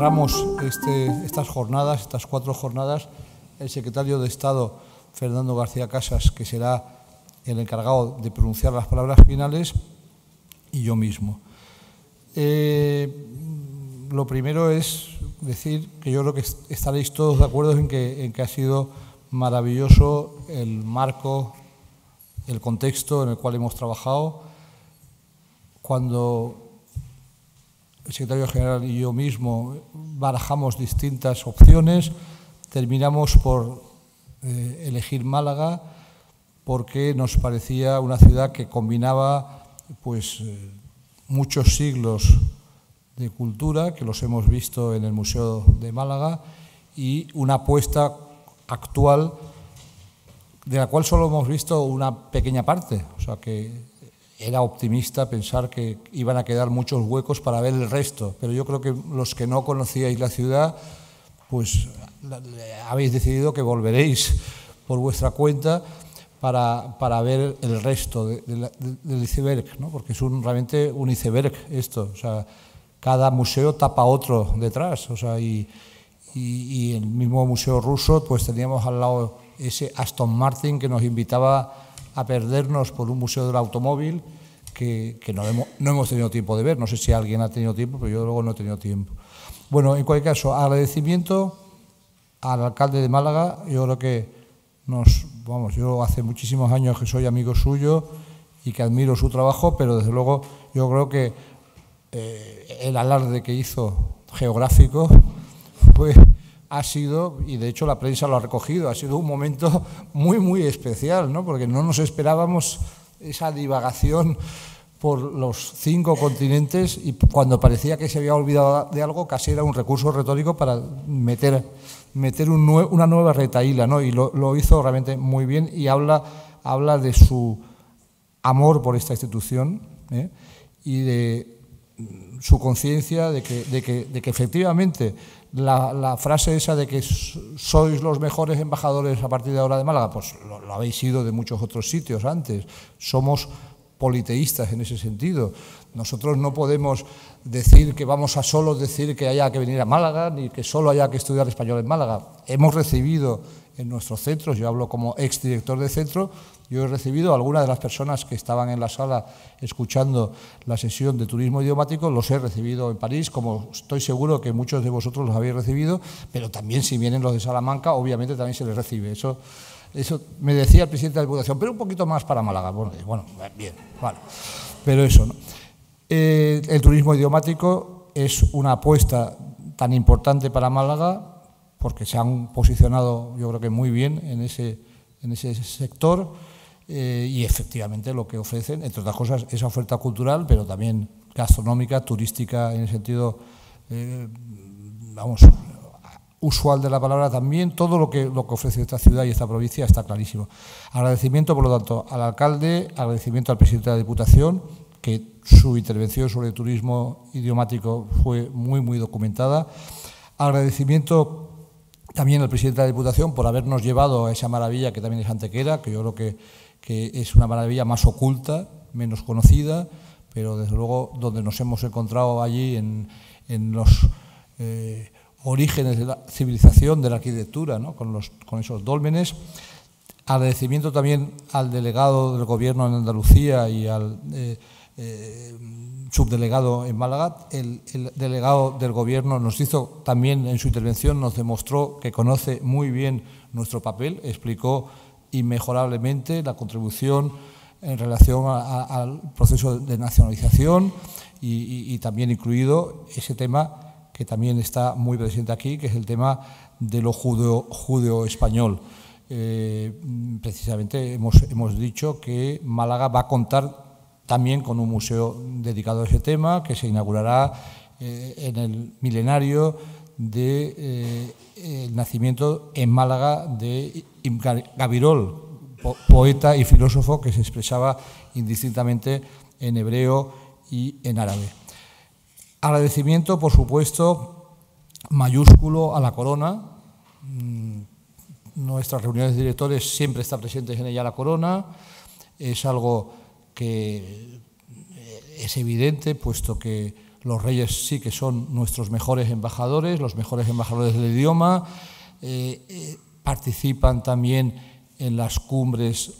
cerramos este, estas jornadas, estas cuatro jornadas, el secretario de Estado, Fernando García Casas, que será el encargado de pronunciar las palabras finales, y yo mismo. Eh, lo primero es decir que yo creo que estaréis todos de acuerdo en que, en que ha sido maravilloso el marco, el contexto en el cual hemos trabajado. Cuando el secretario general y yo mismo barajamos distintas opciones, terminamos por eh, elegir Málaga porque nos parecía una ciudad que combinaba pues, eh, muchos siglos de cultura, que los hemos visto en el Museo de Málaga, y una apuesta actual de la cual solo hemos visto una pequeña parte, o sea que era optimista pensar que iban a quedar muchos huecos para ver el resto, pero yo creo que los que no conocíais la ciudad, pues habéis decidido que volveréis por vuestra cuenta para, para ver el resto del iceberg, ¿no? porque es un, realmente un iceberg esto, o sea, cada museo tapa otro detrás, o sea, y, y, y el mismo museo ruso, pues teníamos al lado ese Aston Martin que nos invitaba a perdernos por un museo del automóvil que, que no, hemos, no, hemos, tenido tiempo de ver. No sé si alguien ha tenido tiempo, pero yo luego no he tenido tiempo. Bueno, en cualquier caso, agradecimiento al alcalde de Málaga. Yo creo que nos, vamos, yo hace muchísimos años que soy amigo suyo y que admiro su trabajo, pero desde luego yo creo que eh, el alarde que hizo geográfico fue ha sido, y de hecho la prensa lo ha recogido, ha sido un momento muy, muy especial, ¿no? porque no nos esperábamos esa divagación por los cinco continentes y cuando parecía que se había olvidado de algo, casi era un recurso retórico para meter, meter una nueva retaíla, ¿no? y lo, hizo realmente muy bien y habla, habla de su amor por esta institución ¿eh? y de su conciencia de, que, de que efectivamente la, frase esa de que sois los mejores embajadores a partir de ahora de Málaga, pues lo, lo, habéis sido de muchos otros sitios antes. Somos politeístas en ese sentido. Nosotros no podemos decir que vamos a solo decir que haya que venir a Málaga, ni que solo haya que estudiar español en Málaga. Hemos recibido en nuestros centros, yo hablo como exdirector de centro, yo he recibido algunas de las personas que estaban en la sala escuchando la sesión de turismo idiomático, los he recibido en París, como estoy seguro que muchos de vosotros los habéis recibido, pero también si vienen los de Salamanca, obviamente también se les recibe. Eso, me decía el presidente de la Diputación, pero un poquito más para Málaga. Bueno, bueno bien, vale. Pero eso, ¿no? eh, el turismo idiomático es una apuesta tan importante para Málaga porque se han posicionado, yo creo que muy bien en ese, en ese sector eh, y efectivamente lo que ofrecen, entre otras cosas, esa oferta cultural, pero también gastronómica, turística, en el sentido, eh, vamos, usual de la palabra también, todo lo que, lo que ofrece esta ciudad y esta provincia está clarísimo. Agradecimiento, por lo tanto, al alcalde, agradecimiento al presidente de la Diputación, que su intervención sobre turismo idiomático fue muy, muy documentada. Agradecimiento también al presidente de la Diputación por habernos llevado a esa maravilla que también es Antequera, que yo creo que que es una maravilla más oculta, menos conocida, pero desde luego donde nos hemos encontrado allí en, los eh, orígenes de la civilización, de la arquitectura, ¿no? con, los, con esos dólmenes. Agradecimiento también al delegado del Gobierno en Andalucía y al eh, eh, subdelegado en Málaga. El, el, delegado del Gobierno nos hizo también en su intervención, nos demostró que conoce muy bien nuestro papel, explicó inmejorablemente la contribución en relación al proceso de nacionalización y, también incluido ese tema que también está muy presente aquí, que es el tema de lo judeo-español. Judeo eh, precisamente hemos, hemos dicho que Málaga va a contar también con un museo dedicado a ese tema, que se inaugurará eh, en el milenario de eh, nacimiento en Málaga de Gavirol, po poeta y filósofo que se expresaba indistintamente en hebreo y en árabe. Agradecimiento, por supuesto, mayúsculo a la corona. Mm, nuestras reuniones de directores siempre está presente en ella la corona. Es algo que es evidente, puesto que los reyes sí que son nuestros mejores embajadores, los mejores embajadores del idioma, eh, eh, participan también en las cumbres,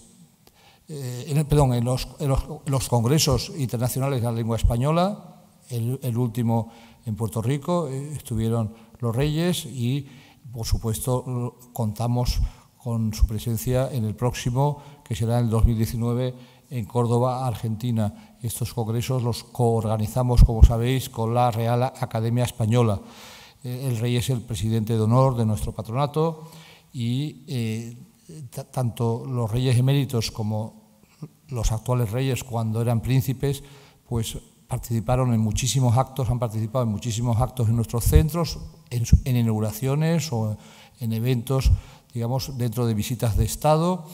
en, perdón, en los, congresos internacionales de la lengua española, el, último en Puerto Rico, estuvieron los reyes y, por supuesto, contamos con su presencia en el próximo, que será en el 2019 en Córdoba, Argentina. Estos congresos los coorganizamos, como sabéis, con la Real Academia Española. Eh, el rey es el presidente de honor de nuestro patronato y eh, tanto los reyes eméritos como los actuales reyes, cuando eran príncipes, pues participaron en muchísimos actos, han participado en muchísimos actos en nuestros centros, en, en inauguraciones o en eventos, digamos, dentro de visitas de Estado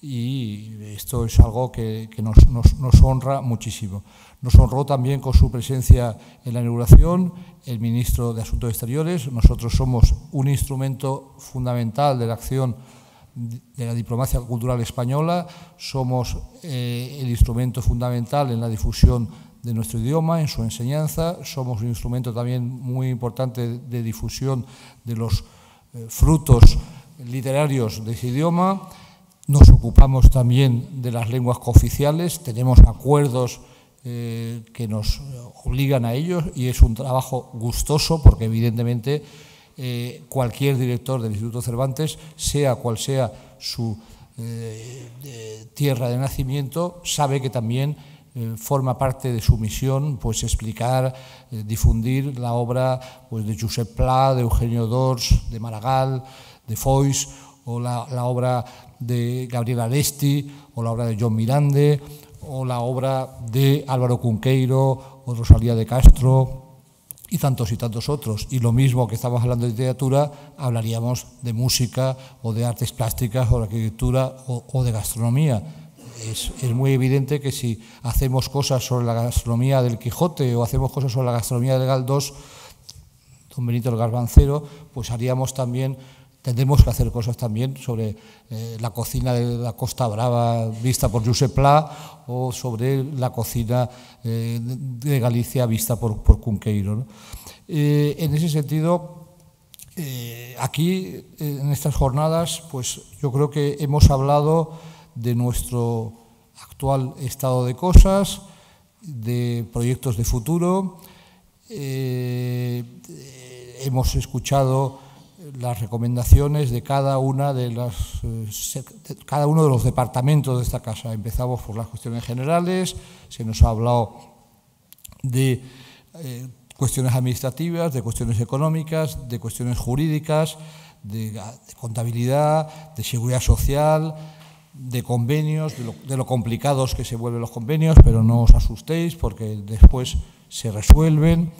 y esto es algo que, nos, honra muchísimo. Nos honró también con su presencia en la inauguración el ministro de Asuntos Exteriores. Nosotros somos un instrumento fundamental de la acción de la diplomacia cultural española, somos eh, el instrumento fundamental en la difusión de nuestro idioma, en su enseñanza, somos un instrumento también muy importante de difusión de los eh, frutos literarios de ese idioma nos ocupamos también de las lenguas cooficiales, tenemos acuerdos eh, que nos obligan a ellos y es un trabajo gustoso porque evidentemente eh, cualquier director del Instituto Cervantes, sea cual sea su eh, tierra de nacimiento, sabe que también forma parte de su misión pues explicar, difundir la obra pues, de Josep Pla, de Eugenio Dors, de Maragall, de Foix o la, obra de Gabriel Aresti, o la obra de John Mirande, o la obra de Álvaro Cunqueiro, o Rosalía de Castro, y tantos y tantos otros. Y lo mismo que estamos hablando de literatura, hablaríamos de música, o de artes plásticas, o de arquitectura, o, de gastronomía. Es, es, muy evidente que si hacemos cosas sobre la gastronomía del Quijote o hacemos cosas sobre la gastronomía del Galdós, don Benito el Garbancero, pues haríamos también tendremos que hacer cosas también sobre eh, la cocina de la Costa Brava vista por Josep Pla o sobre la cocina eh, de Galicia vista por, por Cunqueiro. Eh, en ese sentido, aquí, en estas jornadas, pues yo creo que hemos hablado de nuestro actual estado de cosas, de proyectos de futuro, hemos escuchado las recomendaciones de cada una de las eh, cada uno de los departamentos de esta casa. Empezamos por las cuestiones generales, se nos ha hablado de eh, cuestiones administrativas, de cuestiones económicas, de cuestiones jurídicas, de, contabilidad, de seguridad social, de convenios, de lo, de lo complicados que se vuelven los convenios, pero no os asustéis porque después se resuelven.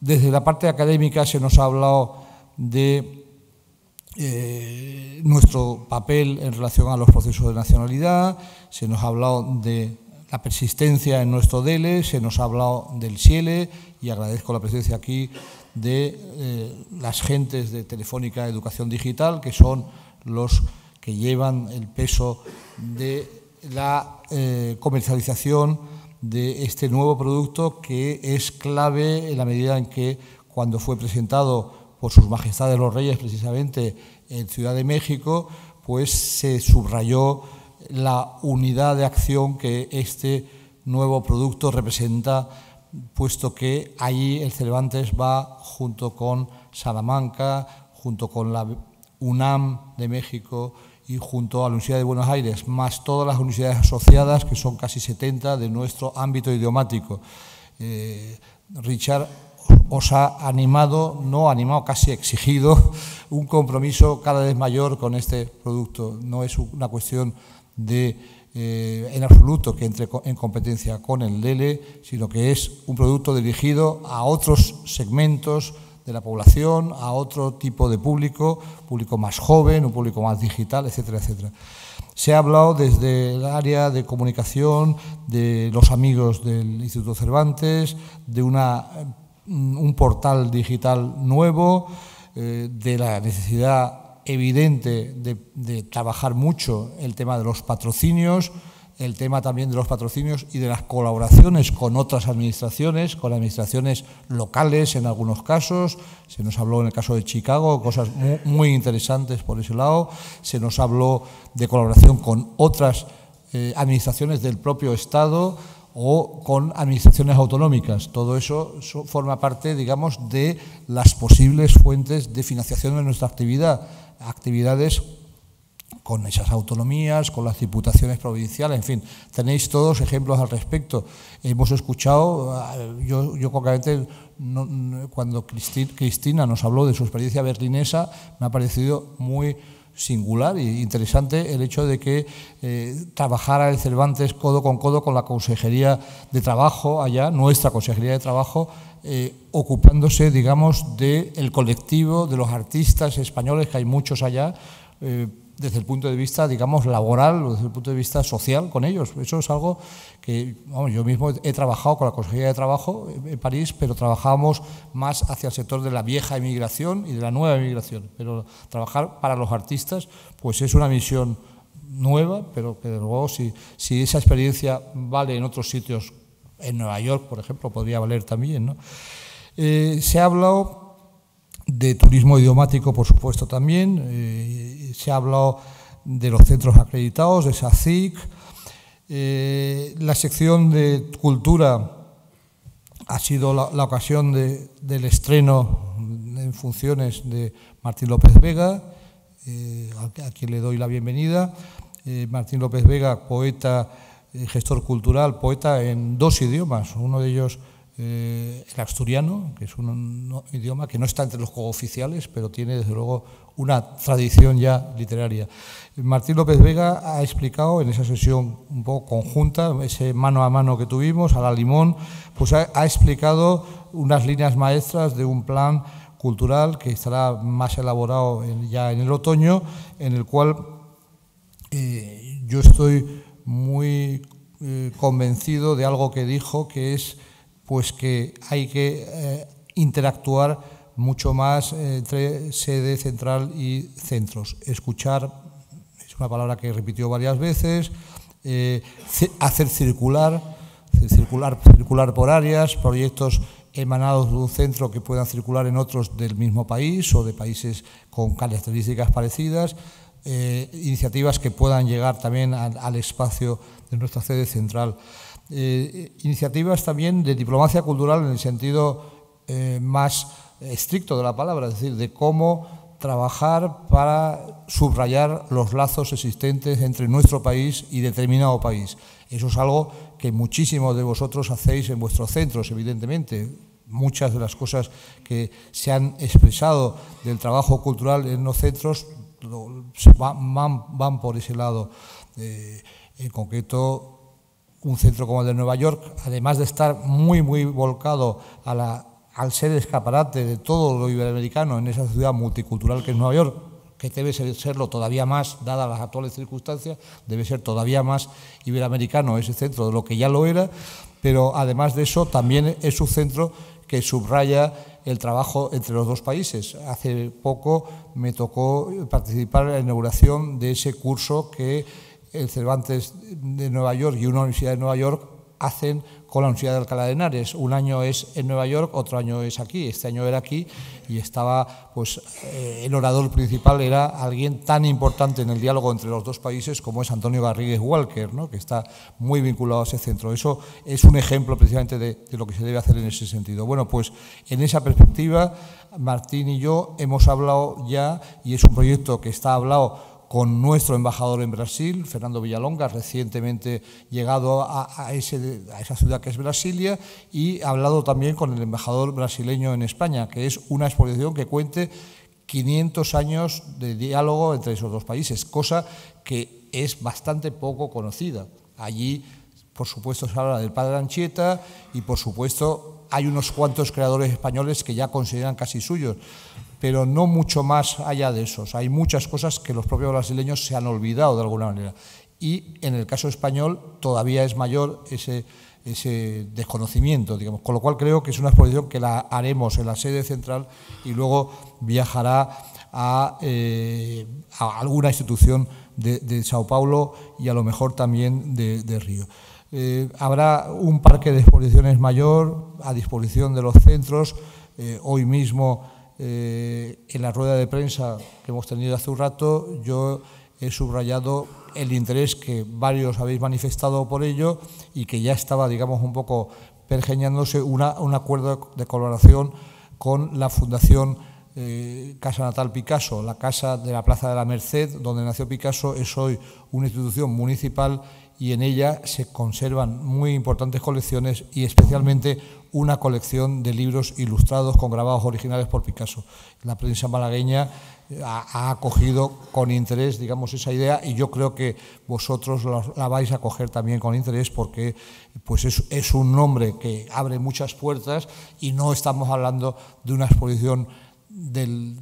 Desde la parte académica se nos ha hablado de eh, nuestro papel en relación a los procesos de nacionalidad, se nos ha hablado de la persistencia en nuestro DELE, se nos ha hablado del SIELE y agradezco la presencia aquí de eh, las gentes de Telefónica Educación Digital, que son los que llevan el peso de la eh, comercialización de este nuevo producto que es clave en la medida en que cuando fue presentado por sus majestades los reyes precisamente en Ciudad de México, pues se subrayó la unidad de acción que este nuevo producto representa, puesto que allí el Cervantes va junto con Salamanca, junto con la UNAM de México y junto a la Universidad de Buenos Aires, más todas las universidades asociadas, que son casi 70 de nuestro ámbito idiomático. Eh, Richard os ha animado, no animado, casi exigido un compromiso cada vez mayor con este producto. No es una cuestión de, eh, en absoluto que entre en competencia con el DELE, sino que es un producto dirigido a otros segmentos de la población, a otro tipo de público, público más joven, un público más digital, etcétera, etcétera. Se ha hablado desde el área de comunicación, de los amigos del Instituto Cervantes, de una un portal digital nuevo, eh, de la necesidad evidente de, trabajar mucho el tema de los patrocinios. el tema también de los patrocinios y de las colaboraciones con otras administraciones, con administraciones locales en algunos casos. Se nos habló en el caso de Chicago, cosas muy, interesantes por ese lado. Se nos habló de colaboración con otras eh, administraciones del propio Estado o con administraciones autonómicas. Todo eso forma parte, digamos, de las posibles fuentes de financiación de nuestra actividad. Actividades con esas autonomías, con las diputaciones provinciales, en fin, tenéis todos ejemplos al respecto. Hemos escuchado, eh, yo, yo concretamente, cuando Cristina nos habló de su experiencia berlinesa, me ha parecido muy singular e interesante el hecho de que eh, trabajara el Cervantes codo con codo con la Consejería de Trabajo allá, nuestra Consejería de Trabajo, eh, ocupándose, digamos, del colectivo de los artistas españoles, que hay muchos allá, eh, desde el punto de vista, digamos, laboral o desde el punto de vista social con ellos. Eso es algo que yo mismo he trabajado con la Consejería de Trabajo en París, pero trabajábamos más hacia el sector de la vieja emigración y de la nueva emigración. Pero trabajar para los artistas, pues es una misión nueva, pero que luego si, si esa experiencia vale en otros sitios, en Nueva York, por ejemplo, podría valer también. ¿no? Eh, se ha hablado de turismo idiomático, por supuesto, también. Eh, se ha hablado de los centros acreditados, de SACIC. Eh, la sección de cultura ha sido la, ocasión del estreno en funciones de Martín López Vega, eh, a, quien le doy la bienvenida. Martín López Vega, poeta, gestor cultural, poeta en dos idiomas, uno de ellos eh, el asturiano, que es un, idioma que no está entre los cooficiales, pero tiene desde luego una tradición ya literaria. Martín López Vega ha explicado en esa sesión un poco conjunta, ese mano a mano que tuvimos, a la limón, pues ha, explicado unas líneas maestras de un plan cultural que estará más elaborado ya en el otoño, en el cual eh, yo estoy muy eh, convencido de algo que dijo, que es pues que hay que eh, interactuar mucho más entre sede central y centros. Escuchar, es una palabra que repitió varias veces, eh, hacer circular, circular, circular por áreas, proyectos emanados de un centro que puedan circular en otros del mismo país o de países con características parecidas, eh, iniciativas que puedan llegar también al espacio de nuestra sede central. Eh, iniciativas también de diplomacia cultural en el sentido eh, más estricto de la palabra, es decir, de cómo trabajar para subrayar los lazos existentes entre nuestro país y determinado país. Eso es algo que muchísimos de vosotros hacéis en vuestros centros, evidentemente. Muchas de las cosas que se han expresado del trabajo cultural en los centros van, por ese lado. Eh, en concreto, un centro como el de Nueva York, además de estar muy, muy volcado a la, al ser escaparate de todo lo iberoamericano en esa ciudad multicultural que es Nueva York, que debe serlo todavía más, dadas las actuales circunstancias, debe ser todavía más iberoamericano ese centro de lo que ya lo era, pero además de eso también es un centro que subraya el trabajo entre los dos países. Hace poco me tocó participar en la inauguración de ese curso que el Cervantes de Nueva York y una universidad de Nueva York hacen con la Universidad de Alcalá de Henares. Un año es en Nueva York, otro año es aquí. Este año era aquí y estaba, pues, eh, el orador principal era alguien tan importante en el diálogo entre los dos países como es Antonio Garrigues Walker, ¿no? que está muy vinculado a ese centro. Eso es un ejemplo precisamente de, de lo que se debe hacer en ese sentido. Bueno, pues en esa perspectiva, Martín y yo hemos hablado ya, y es un proyecto que está hablado con nuestro embajador en Brasil, Fernando Villalonga, recientemente llegado a, esa ciudad que es Brasilia, y ha hablado también con el embajador brasileño en España, que es una exposición que cuente 500 años de diálogo entre esos dos países, cosa que es bastante poco conocida. Allí, por supuesto, se habla del padre Anchieta y, por supuesto, hay unos cuantos creadores españoles que ya consideran casi suyos pero no mucho más allá de esos. Hay muchas cosas que los propios brasileños se han olvidado de alguna manera. Y en el caso español todavía es mayor ese, desconocimiento, digamos. Con lo cual creo que es una exposición que la haremos en la sede central y luego viajará a, alguna institución de, Sao Paulo y a lo mejor también de, Río. Habrá un parque de exposiciones mayor a disposición de los centros. hoy mismo, en la rueda de prensa que hemos tenido hace un rato, yo he subrayado el interés que varios habéis manifestado por ello y que ya estaba, digamos, un poco pergeñándose una, un acuerdo de colaboración con la Fundación eh, Casa Natal Picasso. La casa de la Plaza de la Merced, donde nació Picasso, es hoy una institución municipal y en ella se conservan muy importantes colecciones y especialmente una colección de libros ilustrados con grabados originales por Picasso. La prensa malagueña ha, acogido con interés, digamos, esa idea y yo creo que vosotros la, vais a coger también con interés porque pues es, un nombre que abre muchas puertas y no estamos hablando de una exposición del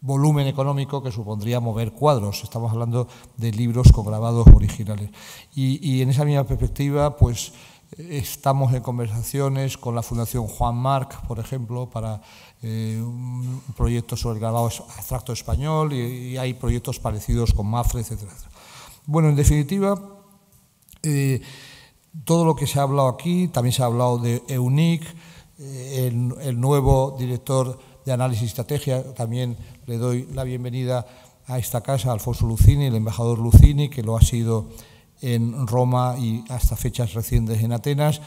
volumen económico que supondría mover cuadros, estamos hablando de libros con grabados originales. Y, en esa misma perspectiva, pues estamos en conversaciones con la Fundación Juan Marc, por ejemplo, para eh, un proyecto sobre el grabado abstracto español y, hay proyectos parecidos con Mafre, etc. Bueno, en definitiva, eh, todo lo que se ha hablado aquí, también se ha hablado de EUNIC, eh, el, nuevo director de análisis y estrategia, también le doy la bienvenida a esta casa, Alfonso Lucini, el embajador Lucini, que lo ha sido en Roma y hasta fechas recientes en Atenas,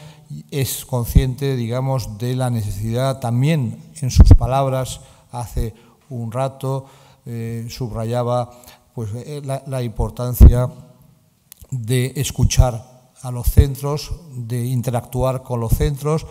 es consciente, digamos, de la necesidad, también en sus palabras hace un rato, eh, subrayaba pues, eh, la, importancia de escuchar a los centros, de interactuar con los centros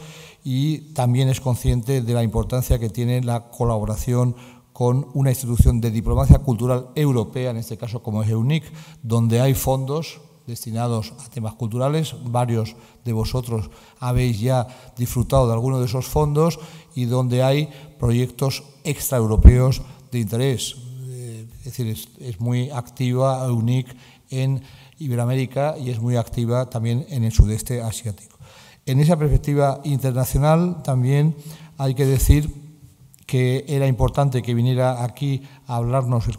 y también es consciente de la importancia que tiene la colaboración con una institución de diplomacia cultural europea, en este caso como es EUNIC, donde hay fondos destinados a temas culturales. Varios de vosotros habéis ya disfrutado de alguno de esos fondos y donde hay proyectos extraeuropeos de interés. Eh, es decir, es, muy activa UNIC en Iberoamérica y es muy activa también en el sudeste asiático. En esa perspectiva internacional también hay que decir que era importante que viniera aquí a hablarnos el,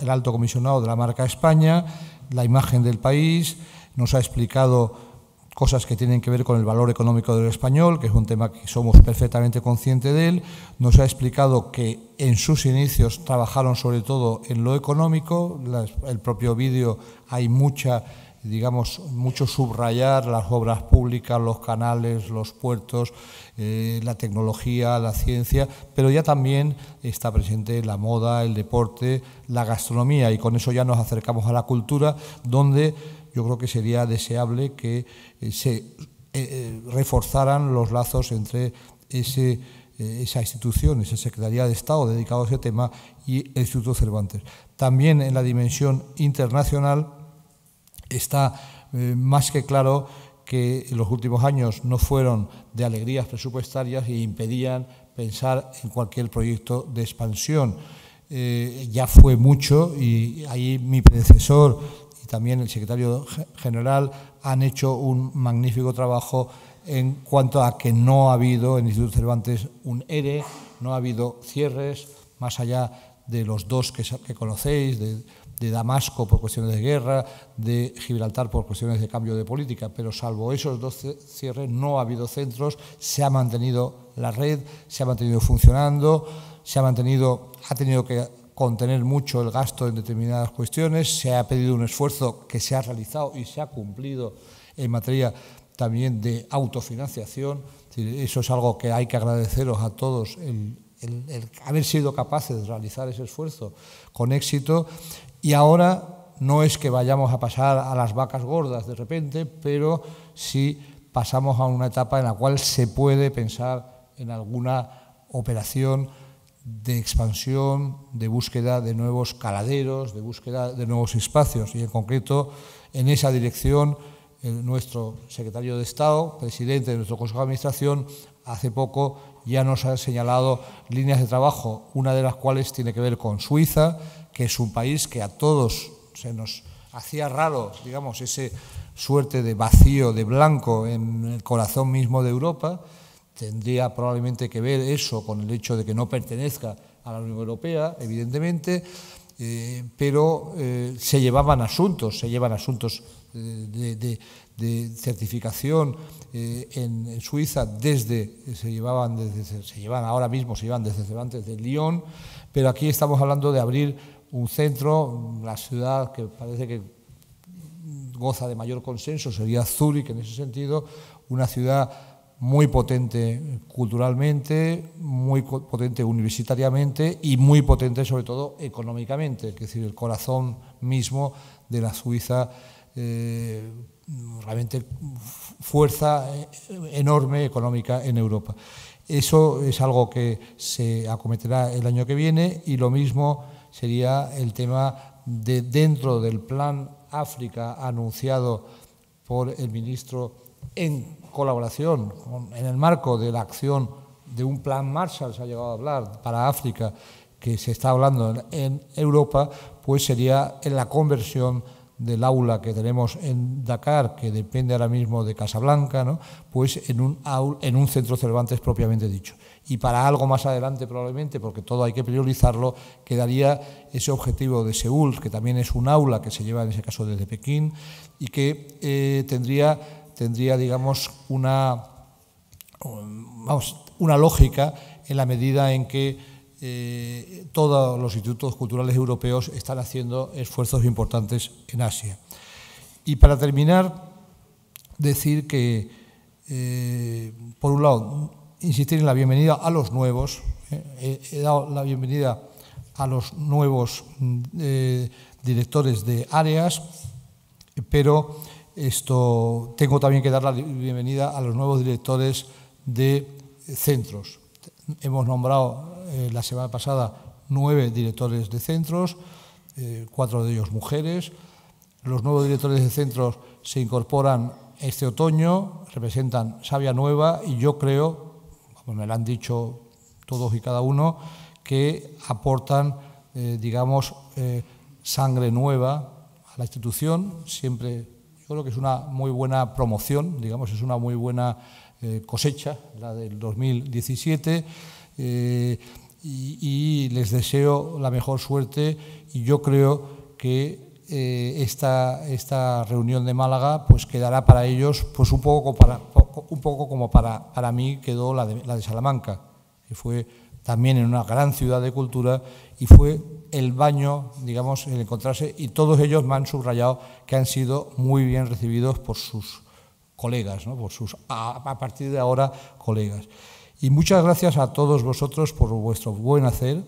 el alto comisionado de la marca España, la imagen del país, nos ha explicado cosas que tienen que ver con el valor económico del español, que es un tema que somos perfectamente conscientes de él. Nos ha explicado que en sus inicios trabajaron sobre todo en lo económico. el propio vídeo hay mucha digamos, mucho subrayar las obras públicas, los canales, los puertos, eh, la tecnología, la ciencia, pero ya también está presente la moda, el deporte, la gastronomía y con eso ya nos acercamos a la cultura, donde yo creo que sería deseable que eh, se eh, reforzaran los lazos entre esa institución, esa Secretaría de Estado dedicado a ese tema y el Instituto Cervantes. También en la dimensión internacional, está eh, más que claro que los últimos años no fueron de alegrías presupuestarias e impedían pensar en cualquier proyecto de expansión. Eh, ya fue mucho y ahí mi predecesor y también el secretario general han hecho un magnífico trabajo en cuanto a que no ha habido en el Instituto Cervantes un ERE, no ha habido cierres, más allá de los dos que, conocéis, de Damasco por cuestiones de guerra, de Gibraltar por cuestiones de cambio de política, pero salvo esos dos cierres no ha habido centros, se ha mantenido la red, se ha mantenido funcionando, se ha mantenido, ha tenido que contener mucho el gasto en determinadas cuestiones, se ha pedido un esfuerzo que se ha realizado y se ha cumplido en materia también de autofinanciación. Eso es algo que hay que agradeceros a todos el, el, haber sido capaces de realizar ese esfuerzo con éxito y ahora no es que vayamos a pasar a las vacas gordas de repente, pero sí pasamos a una etapa en la cual se puede pensar en alguna operación de expansión, de búsqueda de nuevos caladeros, de búsqueda de nuevos espacios. Y en concreto, en esa dirección, nuestro secretario de Estado, presidente de nuestro Consejo de Administración, hace poco ya nos ha señalado líneas de trabajo, una de las cuales tiene que ver con Suiza, que es un país que a todos se nos hacía raro, digamos, ese suerte de vacío, de blanco en el corazón mismo de Europa, tendría probablemente que ver eso con el hecho de que no pertenezca a la Unión Europea, evidentemente, eh, pero eh, se llevaban asuntos, se llevan asuntos de, certificación eh, en, Suiza desde, se llevaban desde, se llevan ahora mismo, se llevan desde antes de Lyon, pero aquí estamos hablando de abrir un centro, la ciudad que parece que goza de mayor consenso sería Zúrich en ese sentido, una ciudad muy potente culturalmente, muy potente universitariamente y muy potente sobre todo económicamente, es decir, el corazón mismo de la Suiza, eh, realmente fuerza enorme económica en Europa. Eso es algo que se acometerá el año que viene y lo mismo sería el tema de dentro del plan África anunciado por el ministro en colaboración, en el marco de la acción de un plan Marshall, se ha llegado a hablar, para África, que se está hablando en Europa, pues sería en la conversión del aula que tenemos en Dakar, que depende ahora mismo de Casablanca, ¿no? pues en un, en un centro Cervantes propiamente dicho y para algo más adelante probablemente, porque todo hay que priorizarlo, quedaría ese objetivo de Seúl, que también es un aula que se lleva en ese caso desde Pekín y que eh, tendría, tendría, digamos, una, vamos, una lógica en la medida en que eh, todos los institutos culturales europeos están haciendo esfuerzos importantes en Asia. Y para terminar, decir que, eh, por un lado, insistir en la bienvenida a los nuevos. Eh, he, dado la bienvenida a los nuevos mm, eh, directores de áreas, pero esto tengo también que dar la bienvenida a los nuevos directores de centros. Hemos nombrado eh, la semana pasada nueve directores de centros, cuatro de ellos mujeres. Los nuevos directores de centros se incorporan este otoño, representan Sabia Nueva y yo creo pues me lo han dicho todos y cada uno, que aportan, eh, digamos, eh, sangre nueva a la institución. Siempre, yo creo que es una muy buena promoción, digamos, es una muy buena eh, cosecha, la del 2017. Y, les deseo la mejor suerte y yo creo que esta, esta reunión de Málaga pues quedará para ellos pues un poco para, un poco como para, para mí quedó la de, la de Salamanca, que fue también en una gran ciudad de cultura y fue el baño, digamos, el encontrarse, y todos ellos me han subrayado que han sido muy bien recibidos por sus colegas, ¿no? por sus, a, partir de ahora, colegas. Y muchas gracias a todos vosotros por vuestro buen hacer.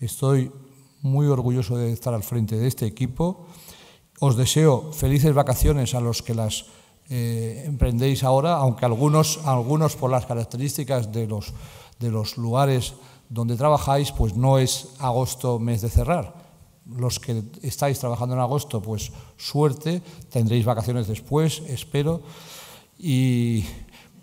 Estoy muy orgulloso de estar al frente de este equipo. Os deseo felices vacaciones a los que las eh, emprendéis ahora, aunque algunos, algunos por las características de los, de los lugares donde trabajáis, pues no es agosto mes de cerrar. Los que estáis trabajando en agosto, pues suerte, tendréis vacaciones después, espero, y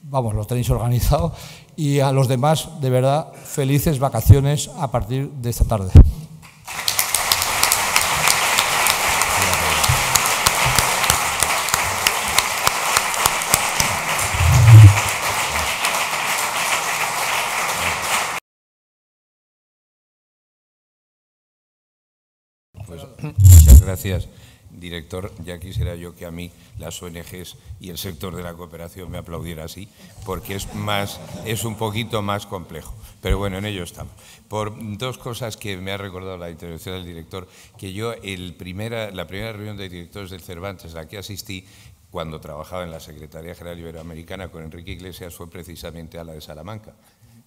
vamos, lo tenéis organizado. Y a los demás, de verdad, felices vacaciones a partir de esta tarde. Muchas gracias, director. Ya quisiera yo que a mí las ONGs y el sector de la cooperación me aplaudiera así, porque es, más, es un poquito más complejo. Pero bueno, en ello estamos. Por dos cosas que me ha recordado la intervención del director, que yo la primera reunión de directores del Cervantes a la que asistí cuando trabajaba en la Secretaría General Iberoamericana con Enrique Iglesias fue precisamente a la de Salamanca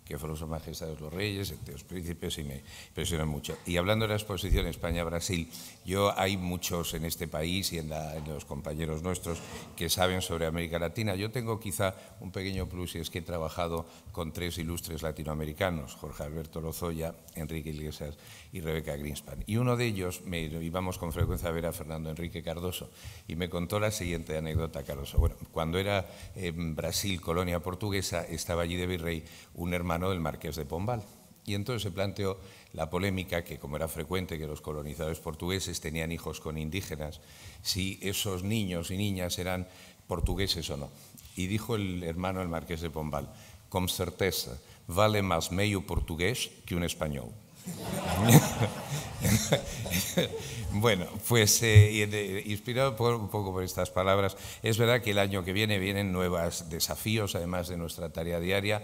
que fueron sus majestades los reyes, entre los príncipes, y me impresionan mucho. Y hablando de la exposición España-Brasil, yo hay muchos en este país y en, los compañeros nuestros que saben sobre América Latina. Yo tengo quizá un pequeño plus y es que he trabajado con tres ilustres latinoamericanos, Jorge Alberto Lozoya, Enrique Iglesias y Rebeca Greenspan. Y uno de ellos, me íbamos con frecuencia a ver a Fernando Enrique Cardoso y me contó la siguiente anécdota, Cardoso. Bueno, cuando era en Brasil colonia portuguesa, estaba allí de virrey un hermano del marqués de Pombal. Y entonces se planteó la polémica que, como era frecuente que los colonizadores portugueses tenían hijos con indígenas, si esos niños y niñas eran portugueses o no. Y dijo el hermano del marqués de Pombal, con certeza, vale más medio portugués que un español. bueno, pues eh, inspirado por, un poco por estas palabras, es verdad que el año que viene vienen nuevos desafíos, además de nuestra tarea diaria.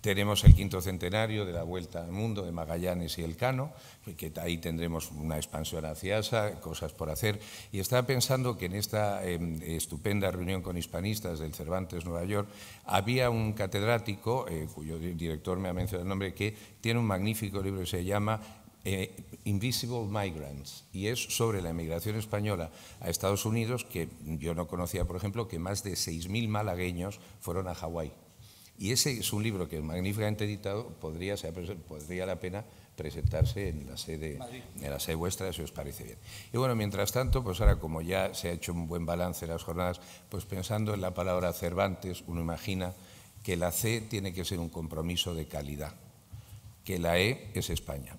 Tenemos el quinto centenario de la Vuelta al Mundo de Magallanes y Elcano, que ahí tendremos una expansión hacia esa, cosas por hacer. Y estaba pensando que en esta em, estupenda reunión con hispanistas del Cervantes Nueva York había un catedrático, eh, cuyo director me ha mencionado el nombre, que tiene un magnífico libro que se llama eh, Invisible Migrants, y es sobre la emigración española a Estados Unidos, que yo no conocía, por ejemplo, que más de 6.000 malagueños fueron a Hawái. Y ese es un libro que es magníficamente editado, podría, ser, podría la pena presentarse en la sede en la sede vuestra, si os parece bien. Y bueno, mientras tanto, pues ahora como ya se ha hecho un buen balance de las jornadas, pues pensando en la palabra Cervantes, uno imagina que la C tiene que ser un compromiso de calidad, que la E es España,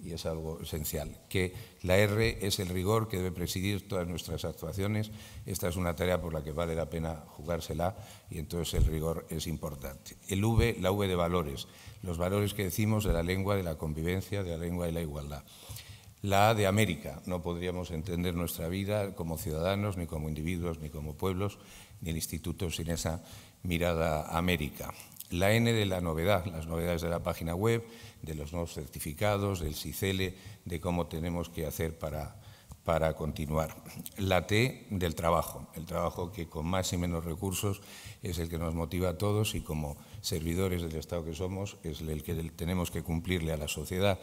y es algo esencial, que la R es el rigor que debe presidir todas nuestras actuaciones. Esta es una tarea por la que vale la pena jugársela y entonces el rigor es importante. El V, la V de valores, los valores que decimos de la lengua, de la convivencia, de la lengua y la igualdad. La A de América, no podríamos entender nuestra vida como ciudadanos, ni como individuos, ni como pueblos, ni el instituto sin esa mirada América. La N de la novedad, las novedades de la página web, de los nuevos certificados, del CICELE, de cómo tenemos que hacer para, para continuar. La T del trabajo, el trabajo que con más y menos recursos es el que nos motiva a todos y como servidores del Estado que somos es el que tenemos que cumplirle a la sociedad.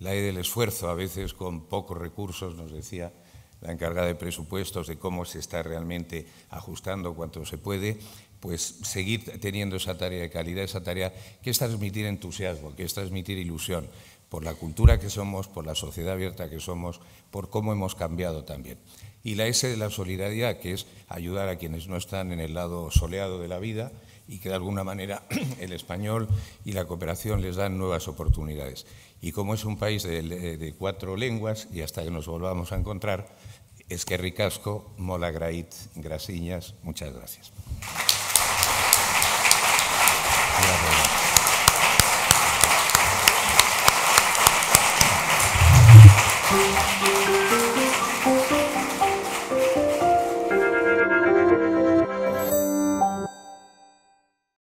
La E del esfuerzo, a veces con pocos recursos, nos decía la encargada de presupuestos de cómo se está realmente ajustando cuanto se puede, pues seguir teniendo esa tarea de calidad, esa tarea que es transmitir entusiasmo, que es transmitir ilusión por la cultura que somos, por la sociedad abierta que somos, por cómo hemos cambiado también. Y la S de la solidaridad, que es ayudar a quienes no están en el lado soleado de la vida y que de alguna manera el español y la cooperación les dan nuevas oportunidades. Y como es un país de, cuatro lenguas, y hasta que nos volvamos a encontrar, es que ricasco, mola grait, grasiñas, muchas gracias. りがとうございます。